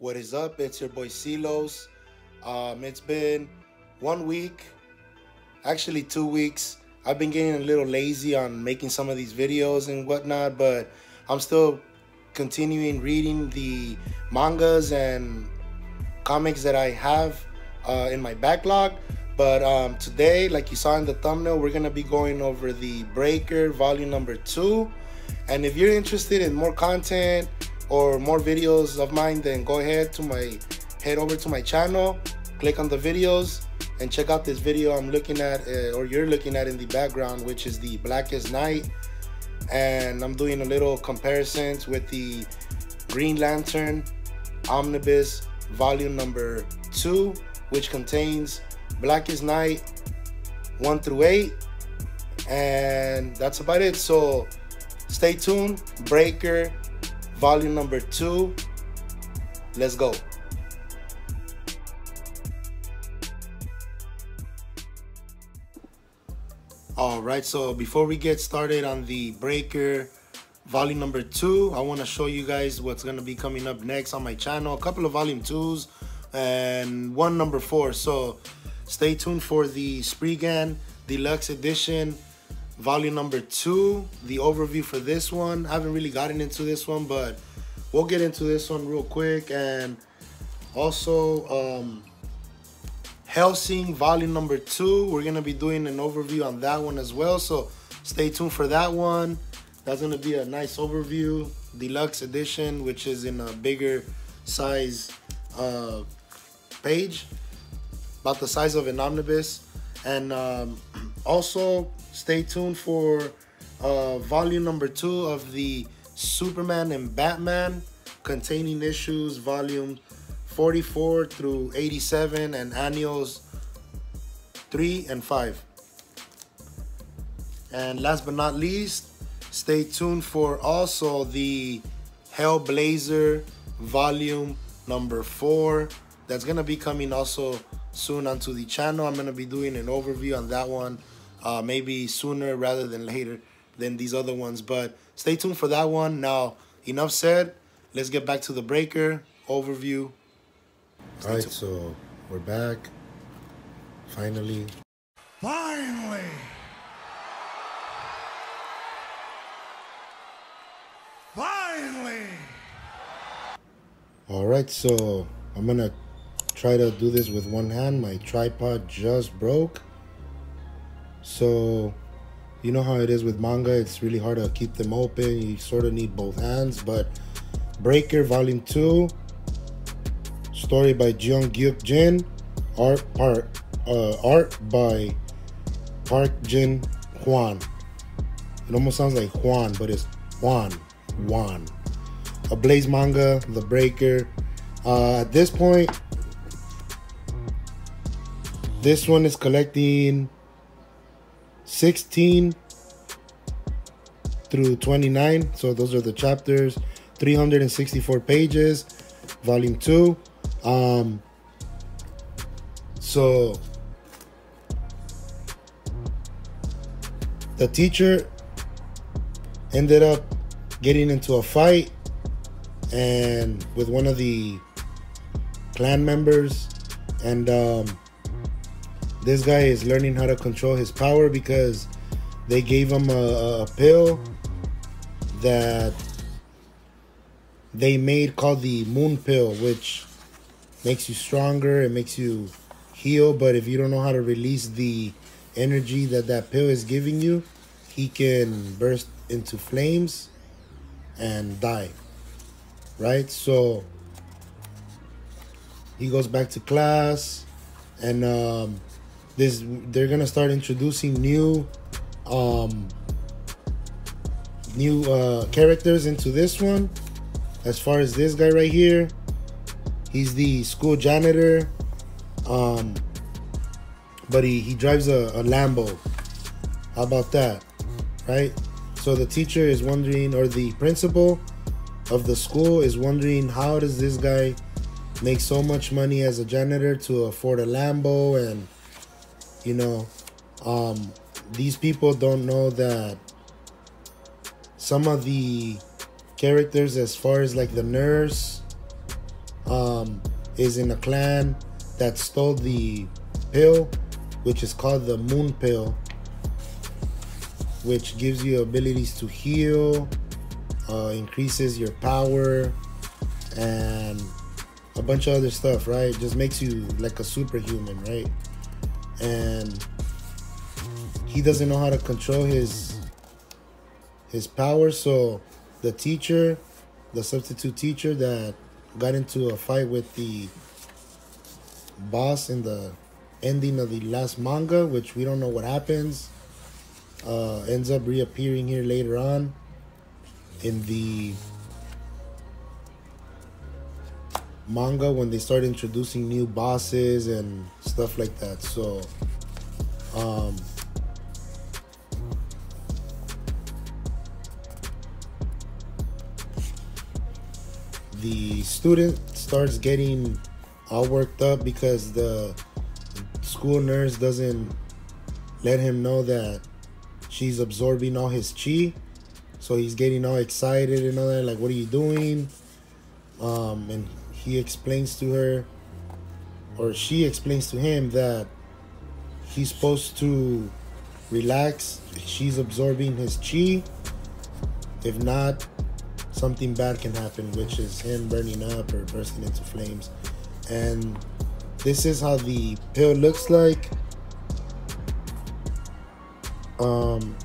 What is up? It's your boy Silos. Um, it's been one week, actually two weeks. I've been getting a little lazy on making some of these videos and whatnot, but I'm still continuing reading the mangas and comics that I have uh, in my backlog. But um, today, like you saw in the thumbnail, we're gonna be going over the Breaker volume number two. And if you're interested in more content or more videos of mine, then go ahead to my head over to my channel, click on the videos, and check out this video I'm looking at, uh, or you're looking at in the background, which is the Blackest Night. And I'm doing a little comparisons with the Green Lantern Omnibus volume number two, which contains Blackest Night 1 through 8. And that's about it. So stay tuned. Breaker volume number 2. Let's go. All right, so before we get started on the Breaker volume number two, I want to show you guys what's going to be coming up next on my channel. A couple of volume twos and one number four. So stay tuned for the Spriggan Deluxe Edition volume number two, the overview for this one. I haven't really gotten into this one, but we'll get into this one real quick. And also, um, Hellsing volume number two. We're gonna be doing an overview on that one as well. So stay tuned for that one. That's gonna be a nice overview, deluxe edition, which is in a bigger size uh, page, about the size of an omnibus. And um, also stay tuned for uh, volume number two of the Superman and Batman containing issues volume 44 through 87 and annuals 3 and 5. And last but not least, stay tuned for also the Hellblazer volume number 4 that's going to be coming also soon onto the channel. I'm going to be doing an overview on that one uh, maybe sooner rather than later than these other ones. But stay tuned for that one. Now, enough said. Let's get back to the breaker overview all right, so we're back. Finally. Finally! Finally! All right, so I'm gonna try to do this with one hand. My tripod just broke. So, you know how it is with manga, it's really hard to keep them open. You sort of need both hands, but Breaker Volume 2 Story by Jung Gyuk Jin. Art part uh, art by Park Jin Hwan. It almost sounds like Juan, but it's Juan. Juan. A Blaze manga, The Breaker. Uh, at this point, this one is collecting 16 through 29. So those are the chapters. 364 pages. Volume 2. Um, so the teacher ended up getting into a fight and with one of the clan members and um, this guy is learning how to control his power because they gave him a, a pill that they made called the moon pill which makes you stronger it makes you heal but if you don't know how to release the energy that that pill is giving you he can burst into flames and die right? So he goes back to class and um, this they're gonna start introducing new um, new uh, characters into this one as far as this guy right here He's the school janitor. Um, but he, he drives a, a Lambo. How about that? Right? So the teacher is wondering, or the principal of the school is wondering, how does this guy make so much money as a janitor to afford a Lambo? And, you know, um, these people don't know that some of the characters, as far as like the nurse, um, is in a clan that stole the pill, which is called the Moon Pill, which gives you abilities to heal, uh, increases your power, and a bunch of other stuff, right? Just makes you like a superhuman, right? And he doesn't know how to control his his power, so the teacher, the substitute teacher that got into a fight with the boss in the ending of the last manga, which we don't know what happens, uh, ends up reappearing here later on in the manga when they start introducing new bosses and stuff like that. So, um, the student starts getting all worked up because the school nurse doesn't let him know that she's absorbing all his chi. So he's getting all excited and all that, like, what are you doing? Um, and he explains to her, or she explains to him that he's supposed to relax. She's absorbing his chi. If not, something bad can happen, which is him burning up or bursting into flames. And this is how the pill looks like. Um,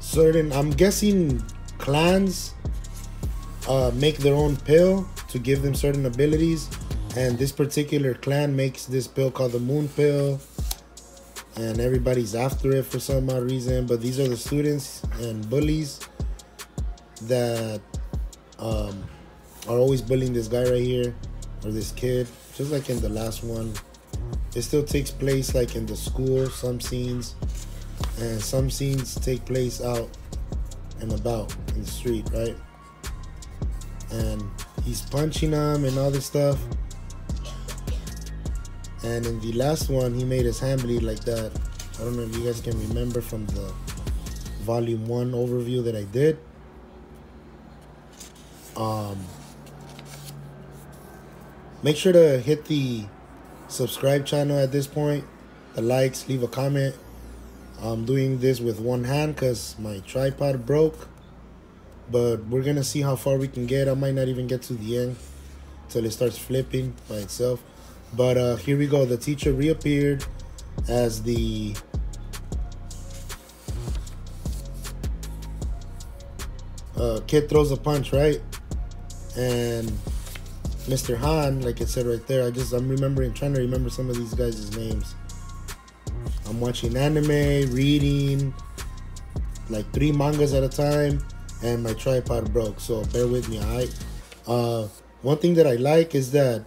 certain, I'm guessing clans uh, make their own pill to give them certain abilities. And this particular clan makes this pill called the Moon Pill and everybody's after it for some odd reason. But these are the students and bullies that um, are always bullying this guy right here or this kid, just like in the last one. It still takes place like in the school, some scenes, and some scenes take place out and about in the street, right? And he's punching them and all this stuff. And in the last one, he made his hand bleed like that. I don't know if you guys can remember from the volume one overview that I did. Um, make sure to hit the subscribe channel at this point, the likes, leave a comment. I'm doing this with one hand because my tripod broke. But we're going to see how far we can get. I might not even get to the end until it starts flipping by itself. But uh, here we go. The teacher reappeared as the uh, kid throws a punch, right? And Mr. Han, like it said right there, I just I'm remembering trying to remember some of these guys' names. I'm watching anime, reading like three mangas at a time, and my tripod broke. So bear with me, alright. Uh, one thing that I like is that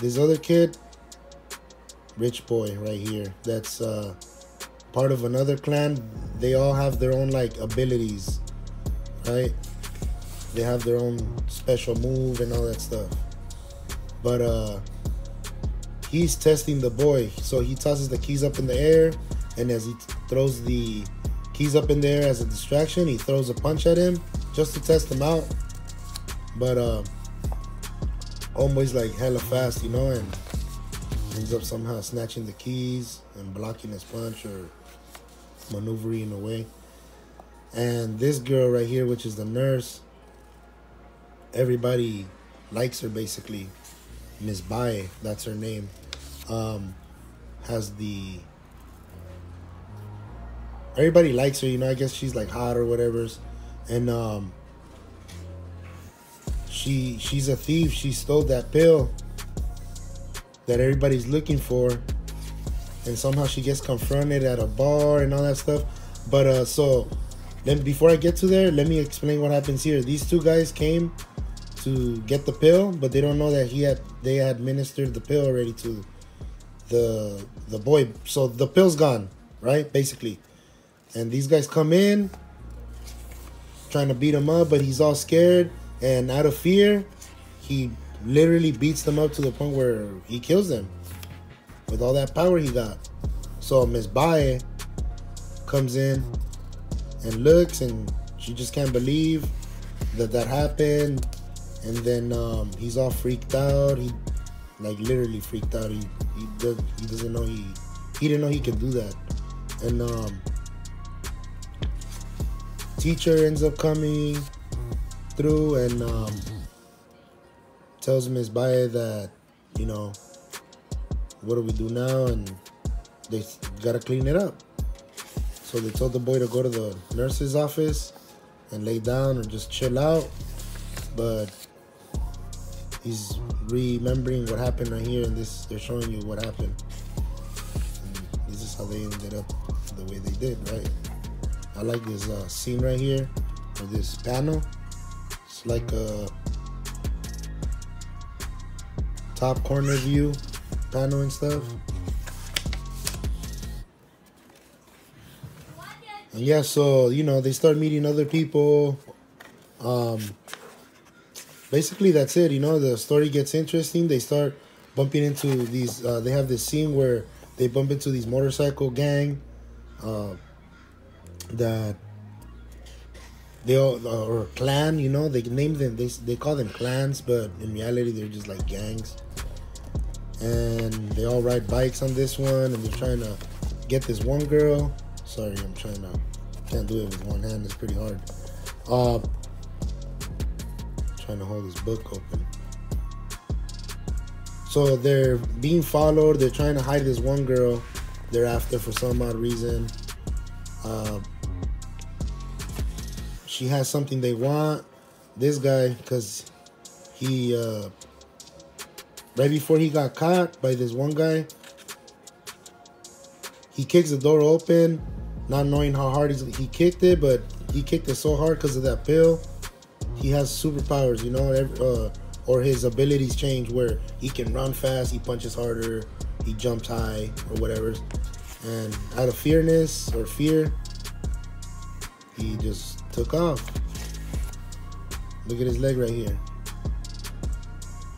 this other kid, rich boy right here, that's uh, part of another clan. They all have their own like abilities, right? They have their own special move and all that stuff. But uh, he's testing the boy, so he tosses the keys up in the air, and as he throws the keys up in there as a distraction, he throws a punch at him just to test him out. But uh, almost like hella fast, you know, and ends up somehow snatching the keys and blocking his punch or maneuvering away. And this girl right here, which is the nurse, everybody likes her basically. Miss Bae, that's her name. Um, has the everybody likes her, you know. I guess she's like hot or whatever, and um, she she's a thief. She stole that pill that everybody's looking for, and somehow she gets confronted at a bar and all that stuff. But uh, so then before I get to there, let me explain what happens here. These two guys came to get the pill, but they don't know that he had they had administered the pill already to the the boy. So the pill's gone, right? Basically. And these guys come in trying to beat him up, but he's all scared and out of fear, he literally beats them up to the point where he kills them with all that power he got. So Miss Bae comes in and looks and she just can't believe that that happened, and then um, he's all freaked out. He like literally freaked out. He he does he doesn't know he he didn't know he could do that, and um, teacher ends up coming through and um, tells Miss Bae that you know what do we do now, and they gotta clean it up. So they told the boy to go to the nurse's office and lay down and just chill out. But he's remembering what happened right here, and this they're showing you what happened. And this is how they ended up the way they did, right? I like this uh, scene right here, or this panel. It's like a top corner view panel and stuff. And yeah, so you know they start meeting other people. Um, basically, that's it. You know, the story gets interesting. They start bumping into these. Uh, they have this scene where they bump into these motorcycle gang uh, that they all or clan. You know, they name them. They they call them clans, but in reality, they're just like gangs. And they all ride bikes on this one, and they're trying to get this one girl. Sorry, I'm trying to can't do it with one hand. It's pretty hard. Uh, trying to hold this book open. So they're being followed. They're trying to hide this one girl. They're after for some odd reason. Uh, she has something they want. This guy, because he, uh, right before he got caught by this one guy, he kicks the door open, not knowing how hard he kicked it, but he kicked it so hard because of that pill. He has superpowers, you know, uh, or his abilities change where he can run fast, he punches harder, he jumps high, or whatever. And out of fearness or fear, he just took off. Look at his leg right here.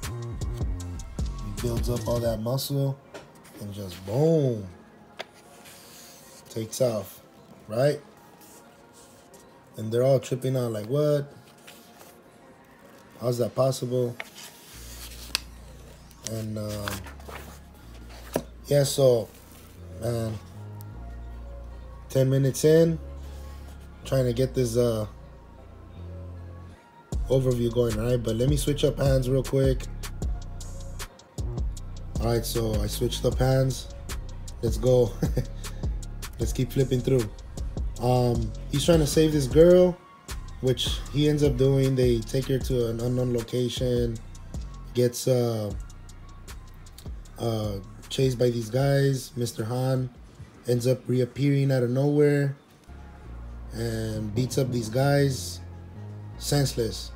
He builds up all that muscle and just boom takes off, right? And they're all tripping out like, what? How's that possible? And um, yeah, so man, ten minutes in, trying to get this uh overview going, right? But let me switch up hands real quick. All right, so I switched up hands. Let's go. Let's keep flipping through. Um, he's trying to save this girl, which he ends up doing. They take her to an unknown location, gets uh, uh, chased by these guys. Mr. Han ends up reappearing out of nowhere and beats up these guys senseless.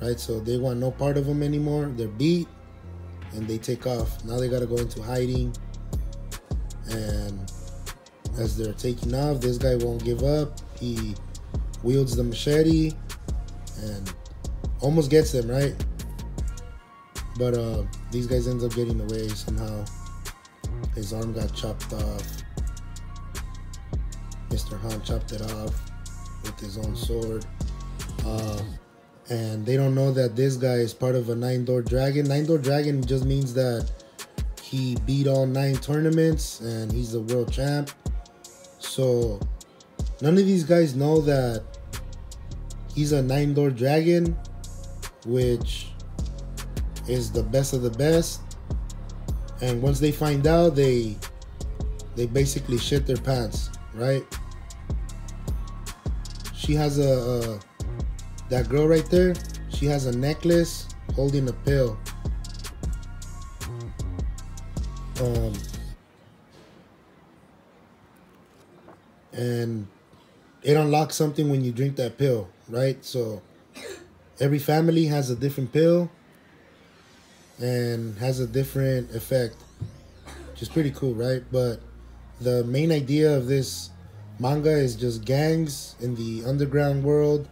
Right? So they want no part of them anymore. They're beat and they take off. Now they got to go into hiding. And as they're taking off, this guy won't give up. He wields the machete and almost gets them, right? But uh, these guys ends up getting away somehow. His arm got chopped off. Mr. Han chopped it off with his own sword. Uh, and they don't know that this guy is part of a nine door dragon. Nine door dragon just means that he beat all nine tournaments and he's the world champ. So none of these guys know that he's a nine door dragon, which is the best of the best. And once they find out, they they basically shit their pants, right? She has a, that girl right there. She has a necklace holding a pill. Um, and it unlocks something when you drink that pill, right? So every family has a different pill and has a different effect, which is pretty cool, right? But the main idea of this manga is just gangs in the underground world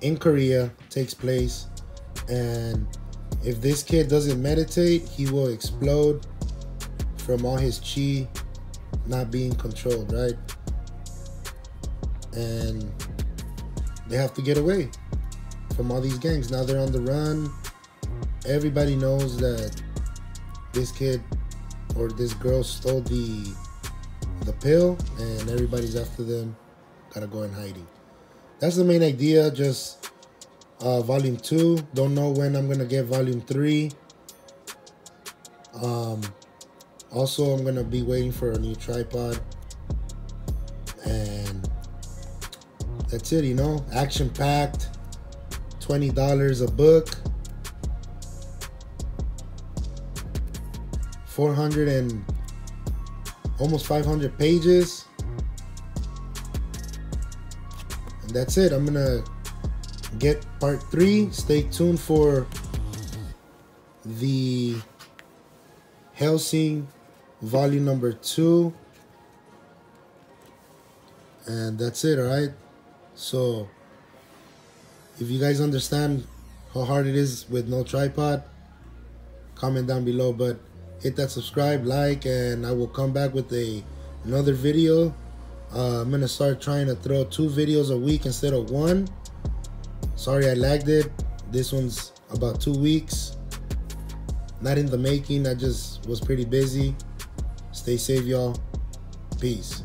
in Korea takes place and if this kid doesn't meditate, he will explode from all his chi not being controlled, right? And they have to get away from all these gangs. Now they're on the run. Everybody knows that this kid or this girl stole the the pill and everybody's after them. Gotta go in hiding. That's the main idea. Just uh, volume two. Don't know when I'm gonna get volume three. Um, also, I'm gonna be waiting for a new tripod, and that's it. You know, action packed. Twenty dollars a book. 400 and almost 500 pages. And that's it. I'm gonna get part three. Stay tuned for the hellsing volume number two. And that's it all right? So if you guys understand how hard it is with no tripod comment down below. But hit that subscribe like and i will come back with a another video. Uh, i'm gonna start trying to throw two videos a week instead of one. Sorry i lagged it. This one's about two weeks. Not in the making. I just was pretty busy. Stay safe y'all. Peace